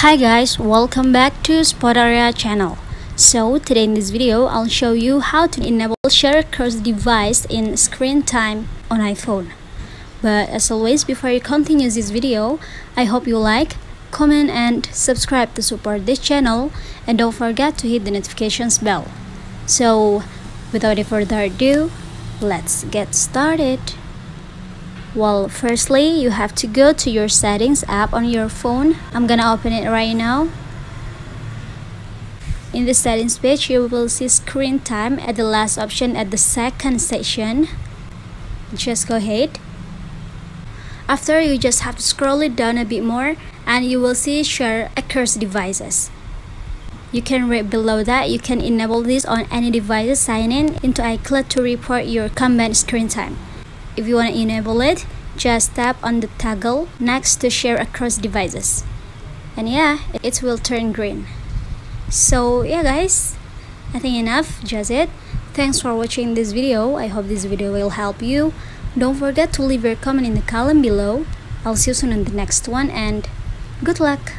Hi guys, welcome back to Spotarya channel. So today in this video, I'll show you how to enable share across device in screen time on iPhone. But as always, before you continue this video, I hope you like, comment and subscribe to support this channel and don't forget to hit the notifications bell. So without any further ado, let's get started. Well, firstly, you have to go to your settings app on your phone. I'm gonna open it right now. In the settings page, you will see screen time at the last option at the second section. Just go ahead. After you just have to scroll it down a bit more and you will see share across devices. You can read below that you can enable this on any devices sign in into iCloud to report your combined screen time. If you want to enable it, just tap on the toggle next to share across devices. And yeah, it will turn green. So yeah guys, I think enough, just it. Thanks for watching this video. I hope this video will help you. Don't forget to leave your comment in the column below. I'll see you soon in the next one and good luck!